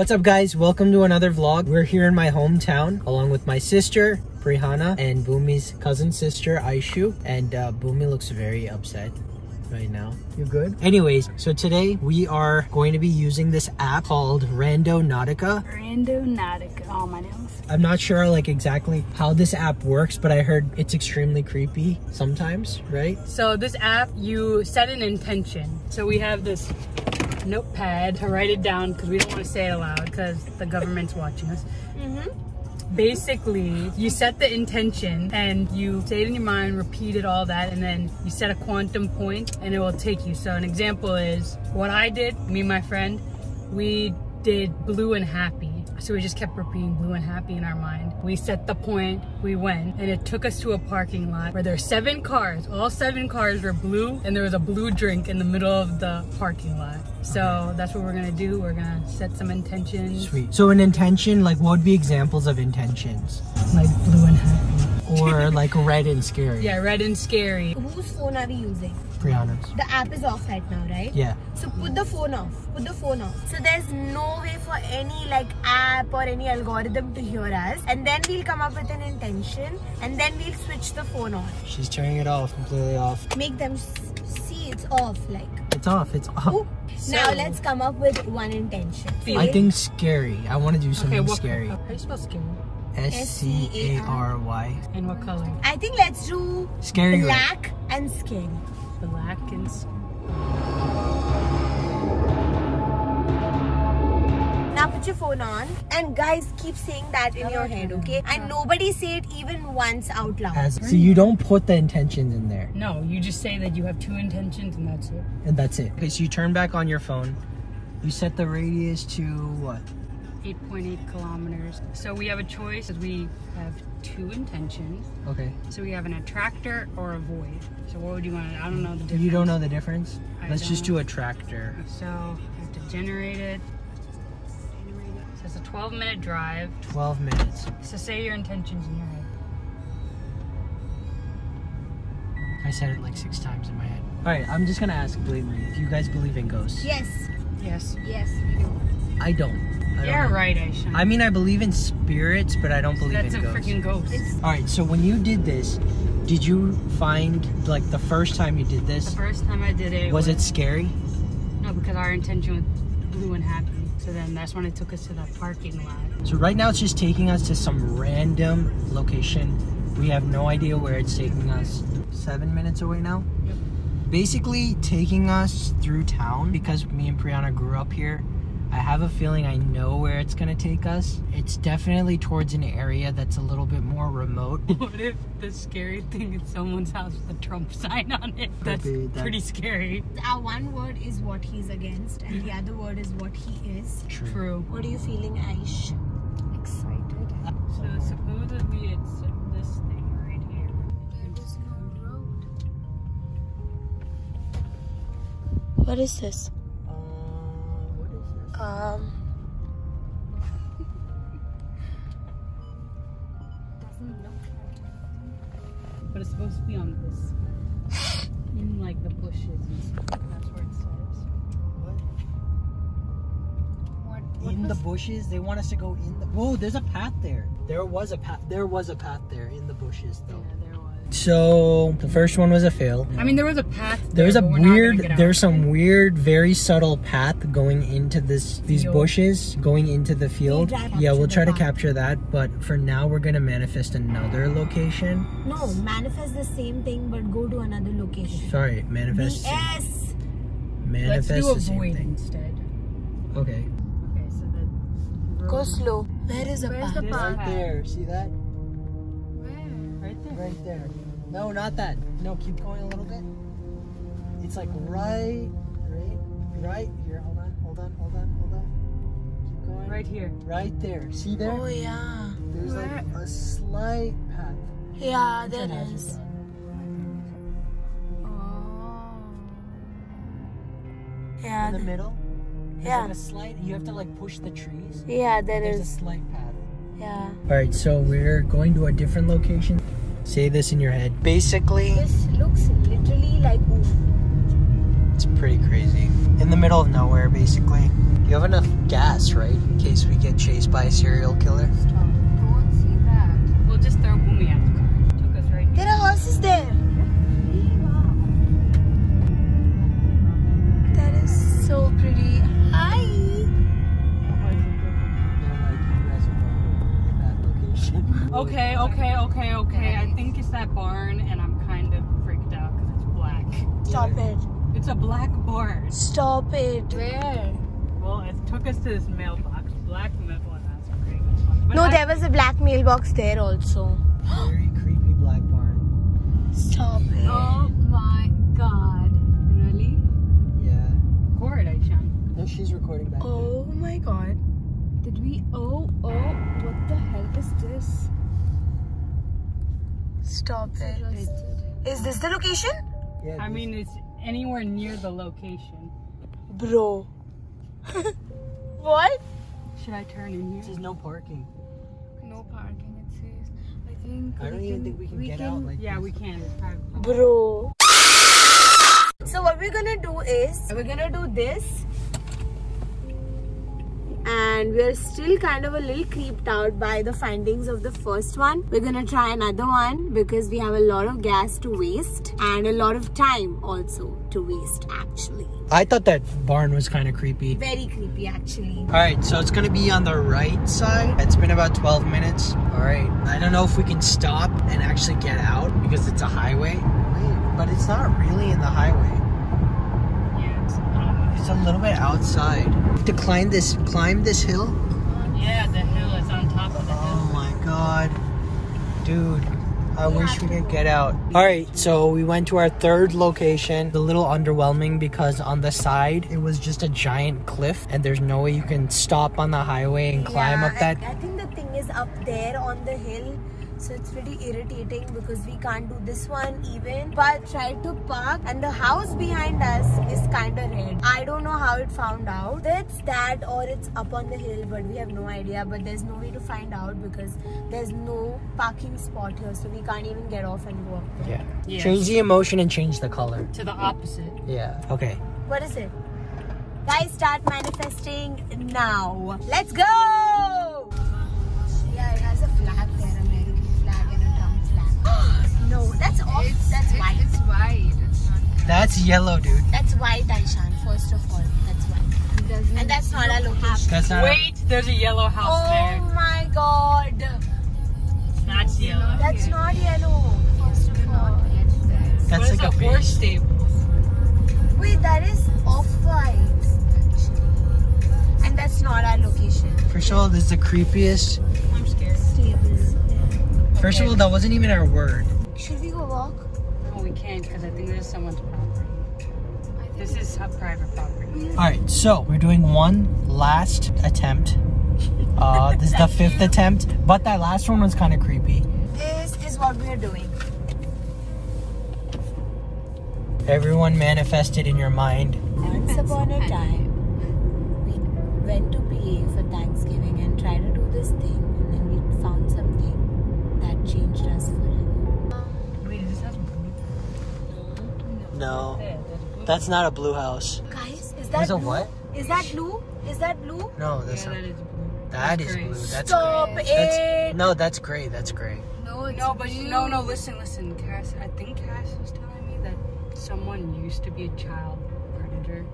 What's up guys? Welcome to another vlog. We're here in my hometown along with my sister, Prihana, and Bhumi's cousin sister, Aishu. And uh, Bhumi looks very upset right now. You good? Anyways, so today we are going to be using this app called Randonautica. Randonautica. Oh, my nails. I'm not sure like exactly how this app works, but I heard it's extremely creepy sometimes, right? So this app, you set an intention. So we have this notepad to write it down because we don't want to say it aloud because the government's watching us. Mm-hmm. Basically, you set the intention and you say it in your mind, repeat it, all that, and then you set a quantum point and it will take you. So an example is what I did, me and my friend, we did blue and happy. So we just kept repeating blue and happy in our mind. We set the point, we went, and it took us to a parking lot where there are seven cars. All seven cars were blue, and there was a blue drink in the middle of the parking lot. So that's what we're gonna do. We're gonna set some intentions, Sweet. So an intention, like what would be examples of intentions? like blue and happy. Or like red and scary? Yeah, red and scary. Whose phone are we using? Prihana's. The app is off right now, right? Yeah. So put the phone off. Put the phone off. So there's no way for any like app or any algorithm to hear us. And then we'll come up with an intention and then we'll switch the phone on. She's turning it off, completely off. Make them s- see it's off like. It's off, it's off. Ooh. now let's come up with one intention. I think scary. I want to do something Okay, what scary. How do you spell scary? S C A R Y. And what color? I think let's do Scary red. black and scary. Black and s- Now put your phone on and guys keep saying that in your head, okay? And nobody say it even once out loud. As, so you don't put the intentions in there, No, you just say that you have two intentions and that's it. and that's it. Okay, so you turn back on your phone. You set the radius to what? 8.8 kilometers. So we have a choice as we have two intentions. Okay. So we have an attractor or a void. So what would you want? I don't know the difference. You don't know the difference? I Let's just don't. do attractor. So I have to generate it. Generate it. So it's a 12 minute drive. 12 minutes. So say your intentions in your head. I said it like six times in my head. All right, I'm just gonna ask blatantly if you guys believe in ghosts. Yes, Yes. yes, we do. I don't. I don't You're know. right, Aisha. I mean, I believe in spirits, but I don't believe That's a in ghosts. freaking ghost. It's All right, so when you did this, did you find like the first time you did this? the first time I did it. Was it scary? No, because our intention was blue and happy. So then that's when it took us to the parking lot. So right now it's just taking us to some random location. We have no idea where it's taking us. Seven minutes away now. Yep. Basically taking us through town because me and Priyana grew up here. I have a feeling I know where it's gonna take us. It's definitely towards an area that's a little bit more remote. What if the scary thing is someone's house with a Trump sign on it? That's be, that- pretty scary. our one word is what he's against, and the other word is what he is. True. What are you feeling, Aish? Excited. So supposedly it's this thing right here. What is this? Uh, what is this? Um. But it's supposed to be on this. In like the bushes and stuff. That's where it says. What? in the bushes. They want us to go in the. Whoa, there's a path there. There was a path. There was a path there in the bushes, Yeah, though. there was. So the first one was a fail. I mean, there was a path. There's a there, but we're not gonna weird. get out. There's some weird, very subtle path going into this these Field. bushes, going into the field. try Yeah, we'll try to capture that. But for now, we're gonna manifest another location. No, manifest the same thing, but go to another location. Sorry, manifest. Yes. Manifest Let's do a the same void thing. instead. Okay. Okay, so the Go slow. Where is the Where's path? the path? Right there. See that? Where? Right there. Right there. No, not that. No, keep going a little bit. It's like right, right, right here. Hold on, hold on, hold on, hold on. Keep going. Right here. Right there. See there? Oh yeah. There's like a slight path. Yeah, Which there one has is. it? Oh. Yeah. In the middle. There's Yeah. like a slight. You have to like push the trees. Yeah, there There's a slight path. Yeah. All right, so we're going to a different location. Say this in your head. Basically, This looks literally like It's pretty crazy. In the middle of nowhere, basically. You have enough gas, right? In case we get chased by a serial killer. Don't see that. We'll just throw Bhumi out the car. Took us right here. There are horses there. Okay, okay, okay, okay. I think it's that barn, and I'm kind of freaked out because it's black. Stop it. It's a black barn. Stop it. Where? Well, it took us to this mailbox. Black mailbox. That's great. That's fun. But No, I- there was a black mailbox there also. Very creepy black barn. Stop it. Oh my god. Really? Yeah. Record, Aishan. No, she's recording back there. Oh my god. Did we? Oh, oh, what the hell is this? Stop it. Is this the location? Yeah, I mean, it's anywhere near the location. Bro. what? Should I turn in here? There's no parking. No parking, it says. I think. I don't we even can- think we can get out like Yeah, this. we can. It's. Bro. So what we're gonna do is we're gonna do this and we're still kind of a little creeped out by the findings of the first one. We're gonna try another one because we have a lot of gas to waste and a lot of time also to waste actually. I thought that barn was kind of creepy. Very creepy actually. All right, so it's gonna be on the right side. It's been about 12 minutes. All right, I don't know if we can stop and actually get out because it's a highway. Wait, but it's not really in the highway. Yeah, it's, um, It's a little bit outside. To climb this, climb this hill. yeah, the hill is on top of the hill. Oh my god, dude. I wish we could get out. All right, so we went to our third location. A little underwhelming because on the side it was just a giant cliff, and there's no way you can stop on the highway and climb Yeah, up that. I, I think the thing is up there on the hill. So it's pretty irritating because we can't do this one even. But tried to park and the house behind us is kinda red. I don't know how it found out. It's that or it's up on the hill, but we have no idea. But there's no way to find out because there's no parking spot here. So we can't even get off and go up there. Yeah. Change the emotion and change the color. To the opposite. Yeah. Okay. What is it? Guys, start manifesting now. Let's go! No, that's off. that's white. It's white. It's not. That's yellow, dude. That's white, Aishan. First of all, that's white. And that's not our location. That's not. Wait, there's a yellow house Oh there. my god. That's yellow. That's not yellow. First of all. That's like a, a horse stable. Wait, that is off-white. And that's not our location. First of all, this is the creepiest. I'm scared. Stable. First of all, that wasn't even our word. We can't because I think this is someone's property. This is a private property. All right, so we're doing one last attempt. Uh, this is the fifth attempt, but that last one was kind of creepy. This is what we are doing. Everyone manifested in your mind. Once upon a time, No, Yeah, there's blue. that's not a blue house. Guys, is that Was a blue? what? Is that blue? Is that blue? No, that's Yeah, not. that is blue. That That's is great. blue. That's Stop gray. it! That's, no, that's gray. That's gray. No, it's No, but blue. no, no. Listen, listen, Cass. I think Cass was telling me that someone used to be a child predator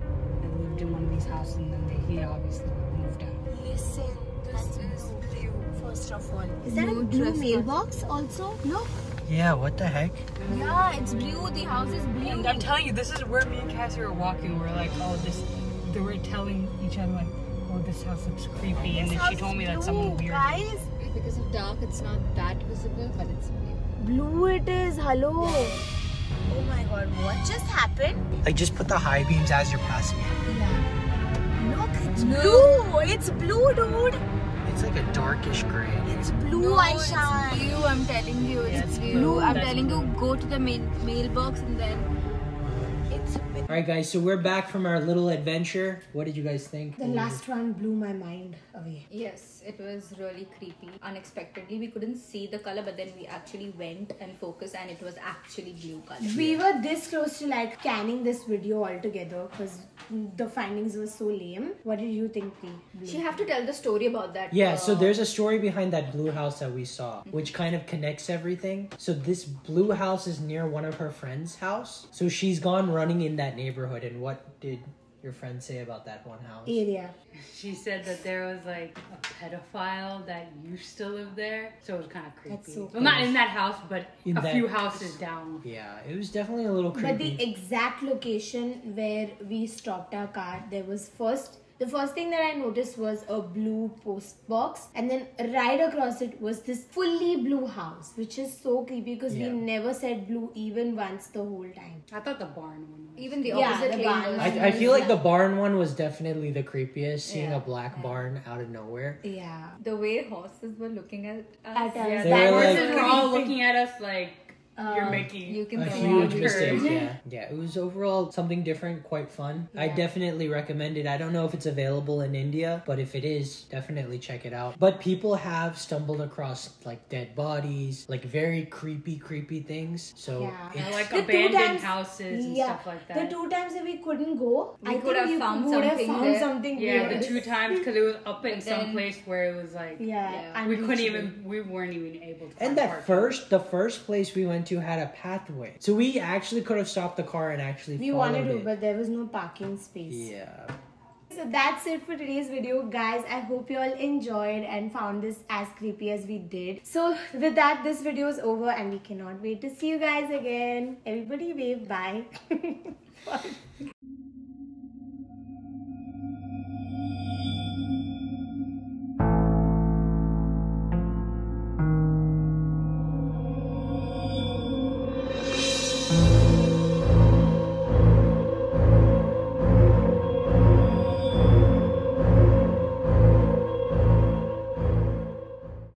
that lived in one of these houses, and then they, he obviously moved out. Listen, This is blue. first of all, is that No a blue mailbox also? Look. Yeah, what the heck? Yeah, it's blue. The house is blue. And I'm telling you, this is where me and Cassie were walking. We're like, oh, this. They were telling each other like, oh, this house looks creepy, and This then she house told is me that blue, someone weird. Guys, because of dark, it's not that visible, but it's blue. blue it is. Hello. Oh my god, what just happened? Like, just put the high beams as you're passing it. Look, it's blue. It's blue, dude. It's like a darkish gray. It's blue, No, it's Aishan. blue. I'm telling you, Yeah, it's it's blue. blue. I'm That's telling blue. you, go to the mail mailbox and then It's All right, guys. So we're back from our little adventure. What did you guys think? The last one blew my mind away. Yes, it was really creepy. Unexpectedly, we couldn't see the color, but then we actually went and focused, and it was actually blue color. We were this close to like canning this video altogether because the findings were so lame. What did you think, Pri? She have to tell the story about that. Yeah, so uh, there's a story behind that blue house that we saw, which kind of connects everything. So this blue house is near one of her friend's house. So she's gone running in that neighborhood. And what did your friend say about that one house? Yeah. She said that there was like a pedophile that used to live there, so it was kind of creepy. That's so well, not in that house, but In a that- few houses down. Yeah, it was definitely a little creepy. But the exact location where we stopped our car, there was first. The first thing that I noticed was a blue post box, and then right across it was this fully blue house, which is so creepy because Yeah. we never said blue even once the whole time. I thought the barn one was. even the opposite Yeah, the barn was- was- I, I feel like the barn one was definitely the creepiest, seeing Yeah. a black barn out of nowhere. Yeah. the way horses were looking at us. At us. Yeah, They the were horses like- were all looking at us like you're um, making. you can A huge wrong mistake, turn. yeah. Yeah, it was overall something different, quite fun. I definitely recommend it. I don't know if it's available in India, but if it is, definitely check it out. But people have stumbled across like dead bodies, like very creepy, creepy things. So Yeah. I it's- like The two abandoned times- houses and yeah, stuff like that. The two times that we couldn't go, We I could think have you found would have something found there. something yeah, weird. the two times because it was up in some place where it was like Yeah, Yeah. we couldn't even we weren't even able to. and find that parking. first, the first place we went to had a pathway, so we actually could have stopped the car and actually We wanted to, it. but there was no parking space. yeah. So that's it for today's video, guys. I hope you all enjoyed and found this as creepy as we did. So with that, this video is over, and we cannot wait to see you guys again. Everybody wave bye. bye.